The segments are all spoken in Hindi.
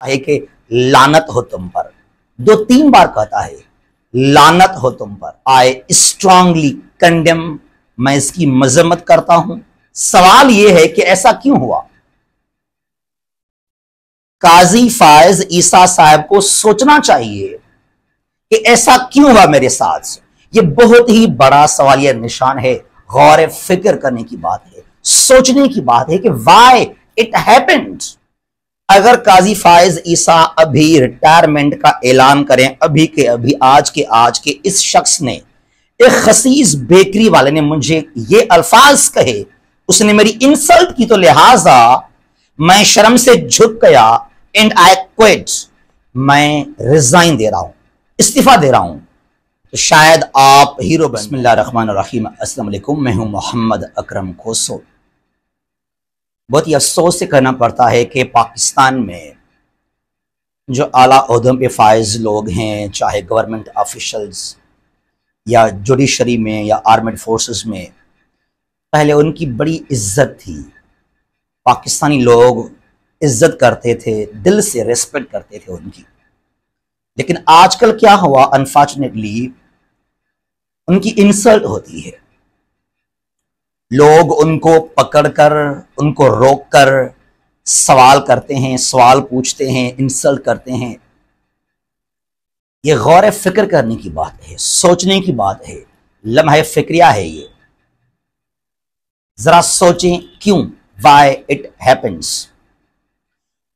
है कि लानत हो तुम पर। दो तीन बार कहता है, लानत हो तुम पर। आई स्ट्रांगली कंडेम मैं इसकी मजम्मत करता हूँ। सवाल यह है कि ऐसा क्यों हुआ? काजी फायज ईसा साहब को सोचना चाहिए कि ऐसा क्यों हुआ मेरे साथ। ये बहुत ही बड़ा सवाल यह निशान है। गौर फ़िक्र करने की बात है। सोचने की बात है कि वाई इट हैपेंड अगर काजी फायज ईसा अभी रिटायरमेंट का ऐलान करें, अभी के अभी, आज के आज के इस शख्स ने, एक खसीस बेकरी वाले ने मुझे ये अल्फाज कहे। उसने मेरी इंसल्ट की तो लिहाजा मैं शर्म से झुक गया एंड आई क्विट मैं रिजाइन दे रहा हूँ, इस्तीफा दे रहा हूँ। तो शायद आप हीरो बसमिल्ला रहीम, अस्सलाम मैं हूँ मोहम्मद अकरम खोसो बहुत ही अफसोस से करना पड़ता है कि पाकिस्तान में जो आला उहदम पे फायज लोग हैं, चाहे गवर्नमेंट ऑफिशल्स या जुडिशरी में या आर्मेड फोर्सेस में, पहले उनकी बड़ी इज़्ज़त थी। पाकिस्तानी लोग इज़्ज़त करते थे, दिल से रेस्पेक्ट करते थे उनकी। लेकिन आजकल क्या हुआ? अनफॉर्चुनेटली उनकी इंसल्ट होती है। लोग उनको पकड़कर, उनको रोककर सवाल करते हैं, सवाल पूछते हैं इंसल्ट करते हैं। ये गौर फ़िक्र करने की बात है, सोचने की बात है, लम्हा फिक्रिया है ये। जरा सोचें क्यों वाई इट हैपन्स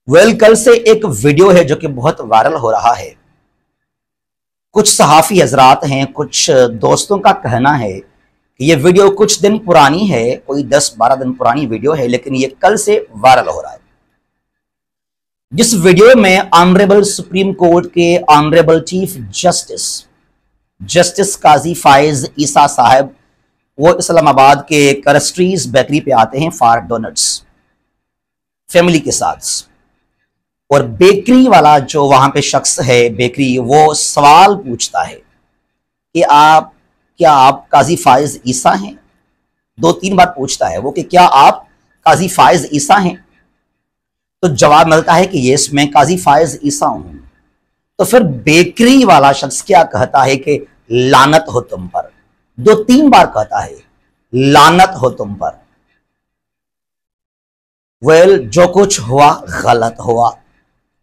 वेल कल से एक वीडियो है जो कि बहुत वायरल हो रहा है। कुछ सहाफ़ी हजरात हैं, कुछ दोस्तों का कहना है ये वीडियो कुछ दिन पुरानी है, कोई 10-12 दिन पुरानी वीडियो है, लेकिन ये कल से वायरल हो रहा है। जिस वीडियो में ऑनरेबल सुप्रीम कोर्ट के honourable chief justice justice Qazi Faez Isa साहब, वो इस्लामाबाद के करस्ट्रीज बेकरी पे आते हैं फार डोनट्स फैमिली के साथ। और बेकरी वाला जो वहाँ पे शख्स है बेकरी वो सवाल पूछता है कि आप क्या आप काजी फायज ईसा हैं? दो तीन बार पूछता है वो कि क्या आप काजी फायज ईसा हैं? तो जवाब मिलता है कि यस मैं काजी फायज ईसा हूँ। तो फिर बेकरी वाला शख्स क्या कहता है कि लानत हो तुम पर? दो तीन बार कहता है लानत हो तुम पर। वेल well, जो कुछ हुआ गलत हुआ।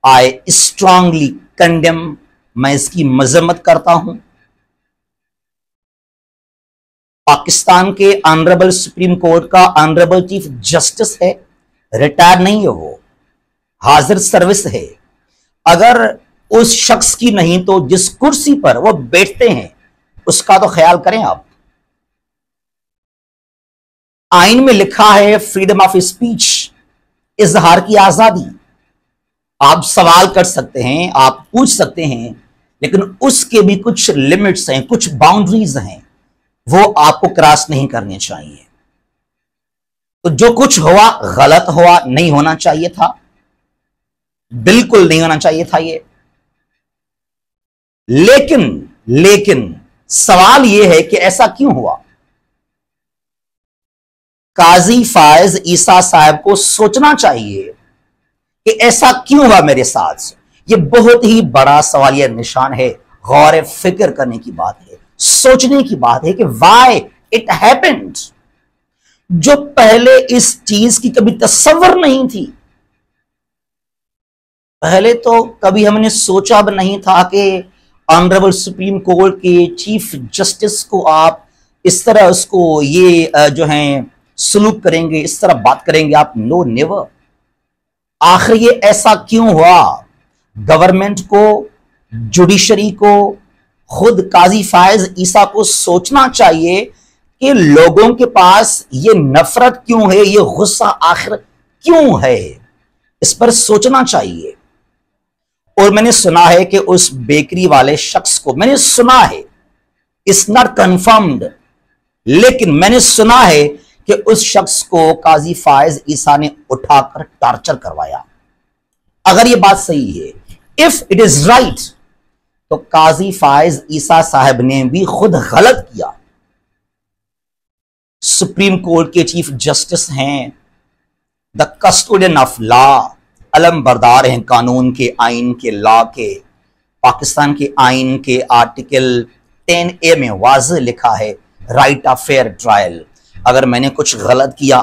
आई स्ट्रांगली कंडेम मैं इसकी मजम्मत करता हूँ। पाकिस्तान के ऑनरेबल सुप्रीम कोर्ट का ऑनरेबल चीफ जस्टिस है, रिटायर नहीं है वो, हाजिर सर्विस है। अगर उस शख्स की नहीं तो जिस कुर्सी पर वो बैठते हैं, उसका तो ख्याल करें आप। आइन में लिखा है, फ्रीडम ऑफ़ स्पीच, इजहार की आज़ादी। आप सवाल कर सकते हैं, आप पूछ सकते हैं, लेकिन उसके भी कुछ लिमिट्स हैं, कुछ बाउंड्रीज हैं। वो आपको क्रॉस नहीं करने चाहिए। तो जो कुछ हुआ, गलत हुआ, नहीं होना चाहिए था। बिल्कुल नहीं होना चाहिए था ये। लेकिन लेकिन सवाल यह है कि ऐसा क्यों हुआ? काजी फायज ईसा साहब को सोचना चाहिए कि ऐसा क्यों हुआ मेरे साथ ये बहुत ही बड़ा सवाल यह निशान है गौर फ़िक्र करने की बात है। सोचने की बात है कि वाई इट हैपेंड जो पहले इस चीज़ की कभी तस्वर नहीं थी, पहले तो कभी हमने सोचा भी नहीं था कि ऑनरेबल सुप्रीम कोर्ट के चीफ जस्टिस को आप इस तरह उसको ये जो है, सलूक करेंगे, इस तरह बात करेंगे आप नो नेवर आखिर ये ऐसा क्यों हुआ? गवर्नमेंट को जुडिशरी को खुद काजी फायज ईसा को सोचना चाहिए कि लोगों के पास ये नफरत क्यों है, ये गुस्सा आखिर क्यों है? इस पर सोचना चाहिए। और मैंने सुना है कि उस बेकरी वाले शख्स को, मैंने सुना है, इस नॉट कंफर्म्ड लेकिन मैंने सुना है कि उस शख्स को काजी फायज ईसा ने उठाकर टॉर्चर करवाया। अगर यह बात सही है इफ़ इट इज़ राइट तो काजी फायज ईसा साहब ने भी खुद गलत किया। सुप्रीम कोर्ट के चीफ जस्टिस हैं, द कस्टोडियन ऑफ़ लॉ, अलम बरदार हैं कानून के आइन के लॉ के, पाकिस्तान के आइन के आर्टिकल टेन ए में वाज लिखा है, राइट ऑफ़ फेयर ट्रायल। अगर मैंने कुछ गलत किया,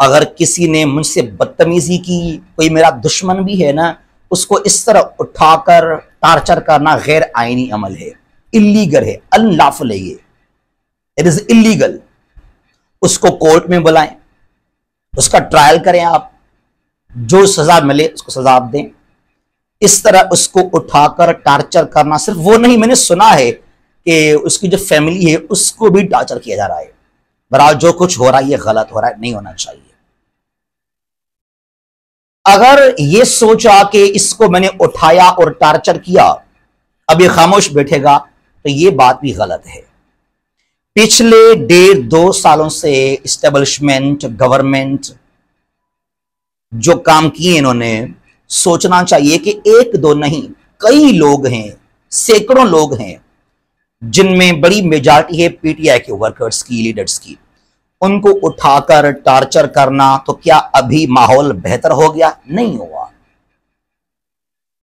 अगर किसी ने मुझसे बदतमीजी की, कोई मेरा दुश्मन भी है ना उसको इस तरह उठाकर टार्चर करना गैर आईनी अमल है। इलीगल है। अनलाफुल है ये इट इज़ इलीगल उसको कोर्ट में बुलाएँ। उसका ट्रायल करें आप। जो सजा मिले, उसको सजा आप दें। इस तरह उसको उठाकर टार्चर करना सिर्फ़ वो नहीं, मैंने सुना है कि उसकी जो फैमिली है, उसको भी टार्चर किया जा रहा है। बहरहाल जो कुछ हो रहा है, ये गलत हो रहा है, नहीं होना चाहिए। अगर ये सोचा कि इसको मैंने उठाया और टार्चर किया, अब ये खामोश बैठेगा तो ये बात भी गलत है। पिछले डेढ़ दो सालों से इस्टेब्लिशमेंट गवर्नमेंट जो काम किए इन्होंने, सोचना चाहिए कि एक दो नहीं, कई लोग हैं, सैकड़ों लोग हैं, जिनमें बड़ी मेजॉरिटी है पीटीआई के वर्कर्स की लीडर्स की। उनको उठाकर टार्चर करना तो क्या अभी माहौल बेहतर हो गया? नहीं हुआ।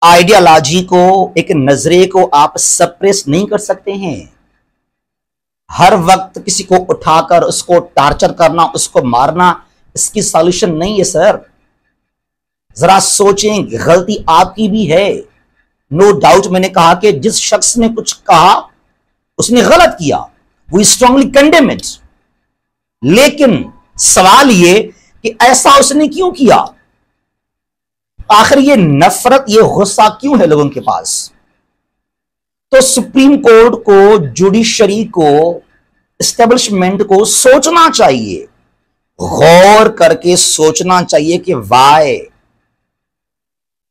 आइडियालॉजी को, एक नजरे को आप सप्रेस नहीं कर सकते हैं। हर वक्त किसी को उठाकर, उसको टार्चर करना, उसको मारना, इसकी सॉल्यूशन नहीं है सर जरा सोचें, गलती आपकी भी है। नो no डाउट मैंने कहा कि जिस शख्स ने कुछ कहा, उसने गलत किया। वो स्ट्रांगली कंडेम इट लेकिन सवाल ये कि ऐसा उसने क्यों किया? आखिर ये नफरत, ये गुस्सा क्यों है लोगों के पास? तो सुप्रीम कोर्ट को, जुडिशरी को स्टेब्लिशमेंट को सोचना चाहिए। गौर करके सोचना चाहिए कि वाय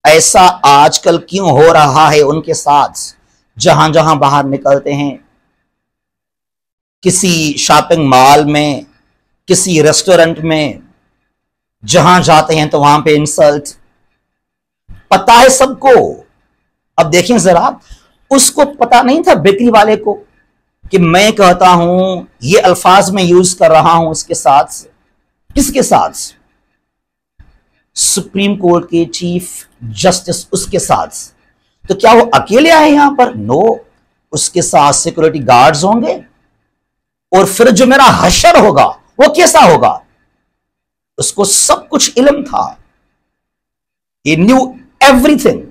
ऐसा आजकल क्यों हो रहा है उनके साथ? जहाँ जहाँ बाहर निकलते हैं, किसी शॉपिंग मॉल में किसी रेस्टोरेंट में जहाँ जाते हैं तो वहाँ पे इंसल्ट। पता है सबको? अब देखें जरा, उसको पता नहीं था बेकरी वाले को कि मैं कहता हूँ, ये अल्फाज में यूज़ कर रहा हूँ उसके साथ किसके साथ सुप्रीम कोर्ट के चीफ जस्टिस उसके साथ तो क्या वो अकेले आए यहाँ पर? नो उसके साथ सिक्योरिटी गार्ड्स होंगे। और फिर जो मेरा हशर होगा वो कैसा होगा? उसको सब कुछ इलम था। ये न्यू एवरीथिंग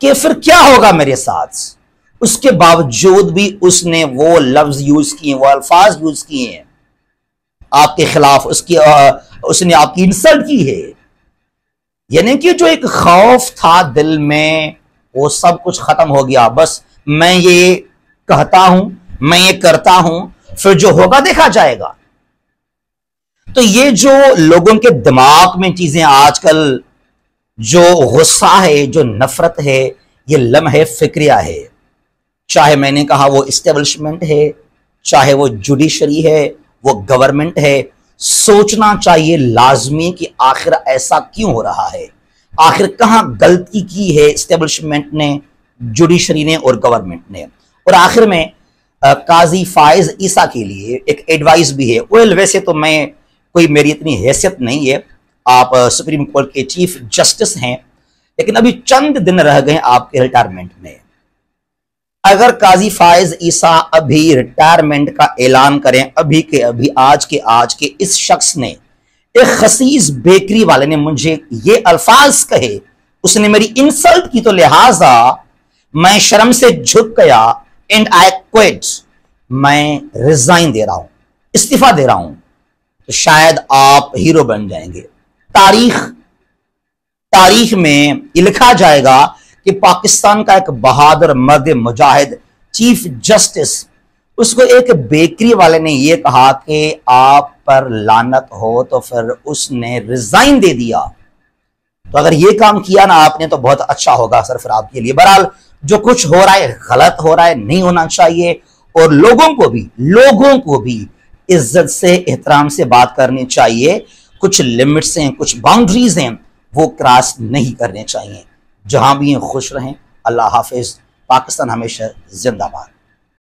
कि फिर क्या होगा मेरे साथ? उसके बावजूद भी उसने वो लफ्ज यूज़ किए, वो अल्फाज यूज़ किए हैं। आपके खिलाफ उसकी उसने आपकी इंसल्ट की है। यानी कि जो एक खौफ था दिल में, वो सब कुछ खत्म हो गया। बस मैं ये कहता हूँ, मैं ये करता हूँ, फिर जो होगा देखा जाएगा। तो ये जो लोगों के दिमाग में चीज़ें आजकल जो गुस्सा है जो नफरत है ये लम्हे फिक्रिया है। चाहे मैंने कहा वो इस्टेब्लिशमेंट है चाहे वो जुडिशरी है वो गवर्नमेंट है सोचना चाहिए लाजमी कि आखिर ऐसा क्यों हो रहा है? आखिर कहाँ गलती की है इस्टेब्लिशमेंट ने जुडिशरी ने और गवर्नमेंट ने? और आखिर में आ, काजी फायज ईसा के लिए एक एडवाइस भी है। वेल वैसे तो मैं कोई मेरी इतनी हैसियत नहीं है। आप सुप्रीम कोर्ट के चीफ जस्टिस हैं, लेकिन अभी चंद दिन रह गए आपके रिटायरमेंट में। अगर काजी फायज ईसा अभी रिटायरमेंट का ऐलान करें, अभी के, अभी आज के आज के इस शख्स ने, एक खसीस बेकरी वाले ने मुझे ये अल्फाज कहे, उसने मेरी इंसल्ट की तो लिहाजा, मैं शर्म से झुक गया एंड आई क्विट मैं रिजाइन दे रहा हूँ, इस्तीफा दे रहा हूँ। तो शायद आप हीरो बन जाएँगे। तारीख तारीख में लिखा जाएगा कि पाकिस्तान का एक बहादुर मर्द मुजाहिद, चीफ जस्टिस, उसको एक बेकरी वाले ने यह कहा कि आप पर लानत हो तो फिर उसने रिजाइन दे दिया। तो अगर ये काम किया ना आपने तो बहुत अच्छा होगा सर फिर आपके लिए। बहरहाल, जो कुछ हो रहा है, गलत हो रहा है, नहीं होना चाहिए। और लोगों को भी, लोगों को भी इज़्ज़त से, एहतराम से बात करनी चाहिए। कुछ लिमिट्स हैं, कुछ बाउंड्रीज हैं, वो क्रॉस नहीं करने चाहिए। जहाँ भी खुश रहें। अल्लाह हाफिज। पाकिस्तान हमेशा जिंदाबाद।